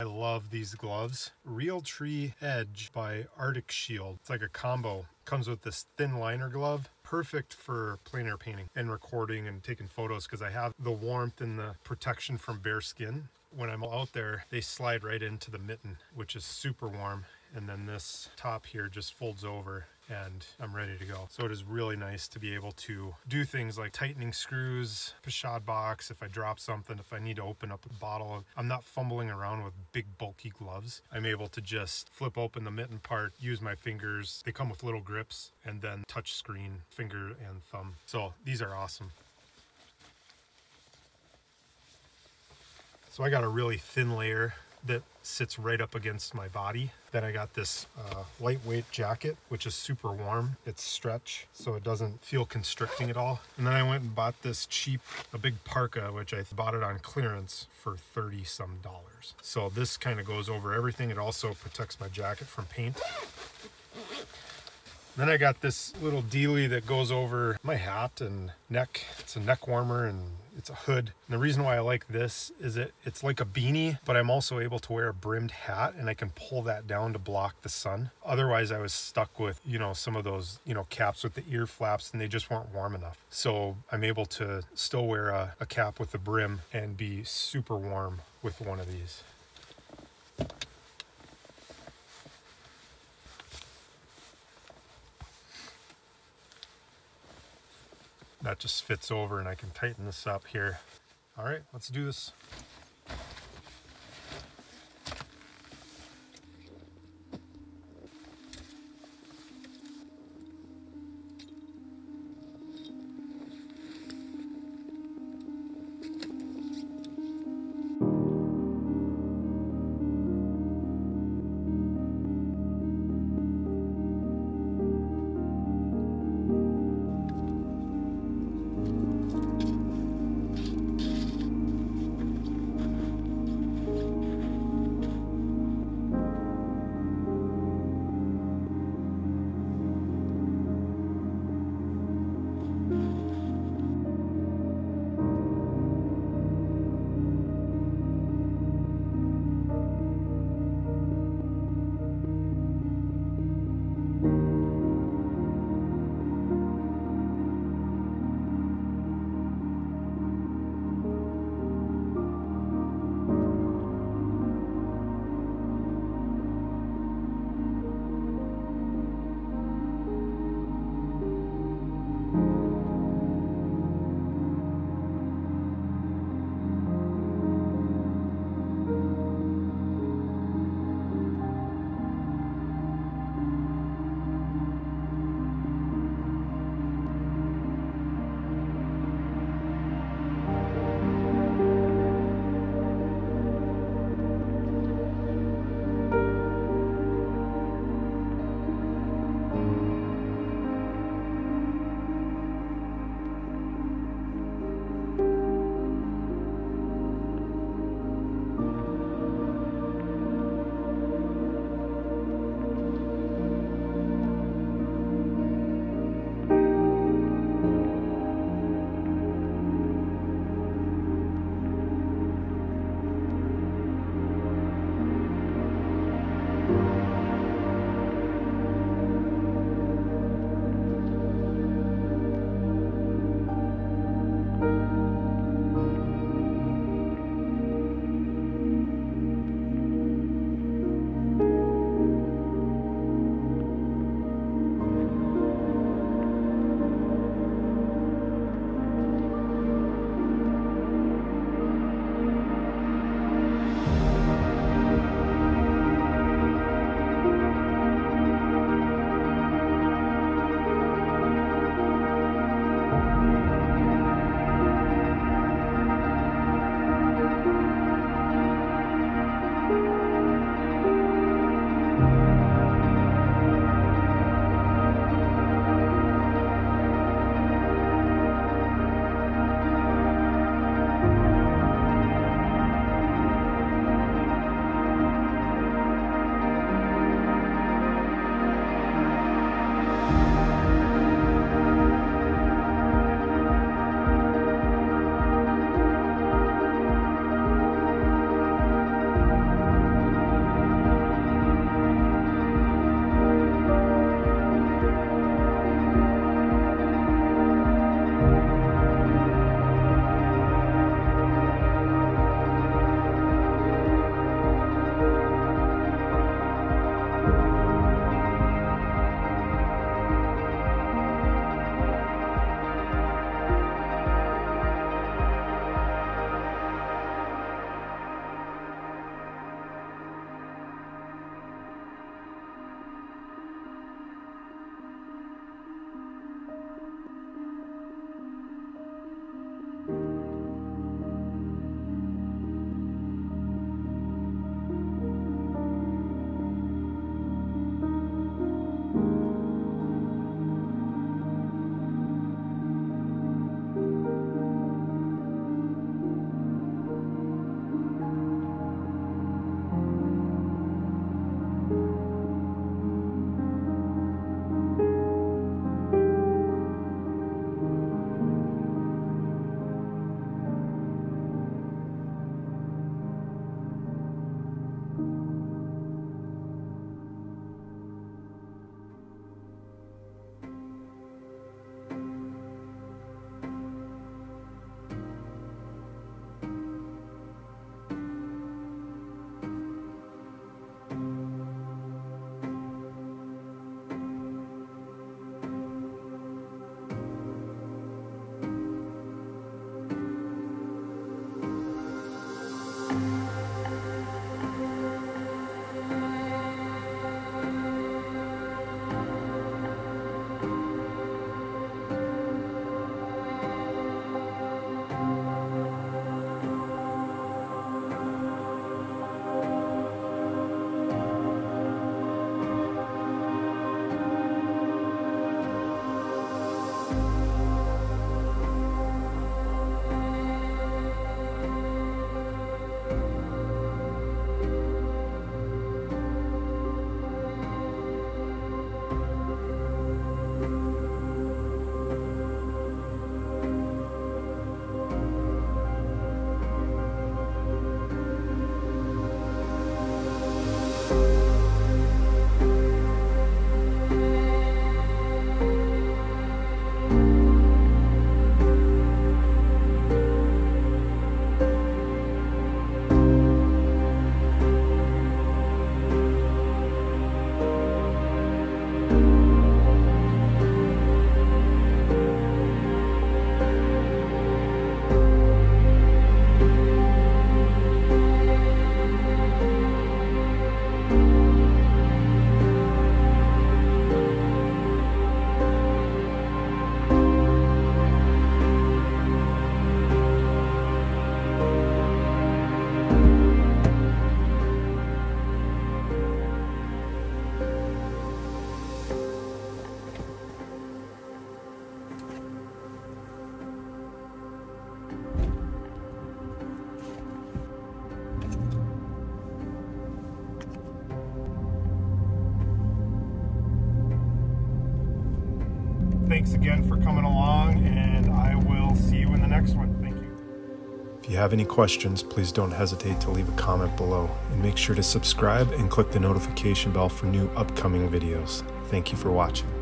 I love these gloves. Realtree Edge by Arctic Shield. It's like a combo. Comes with this thin liner glove. Perfect for plein air painting and recording and taking photos because I have the warmth and the protection from bare skin. When I'm out there, they slide right into the mitten, which is super warm. And then this top here just folds over and I'm ready to go. So it is really nice to be able to do things like tightening screws, pochade box, if I drop something, if I need to open up a bottle. I'm not fumbling around with big bulky gloves. I'm able to just flip open the mitten part, use my fingers. They come with little grips and then touch screen, finger and thumb. So these are awesome. So I got a really thin layer that sits right up against my body. Then I got this uh, lightweight jacket, which is super warm. It's stretch, so it doesn't feel constricting at all. And then I went and bought this cheap, a big parka, which I bought it on clearance for 30 some dollars. So this kind of goes over everything. It also protects my jacket from paint. Then I got this little dealy that goes over my hat and neck. It's a neck warmer and it's a hood. And the reason why I like this is it it's like a beanie, but I'm also able to wear a brimmed hat and I can pull that down to block the sun. Otherwise I was stuck with, you know, some of those, you know, caps with the ear flaps and they just weren't warm enough. So I'm able to still wear a, a cap with the brim and be super warm with one of these. That just fits over and I can tighten this up here. All right, let's do this. Thanks again for coming along, and I will see you in the next one. Thank you. If you have any questions, please don't hesitate to leave a comment below and make sure to subscribe and click the notification bell for new upcoming videos. Thank you for watching.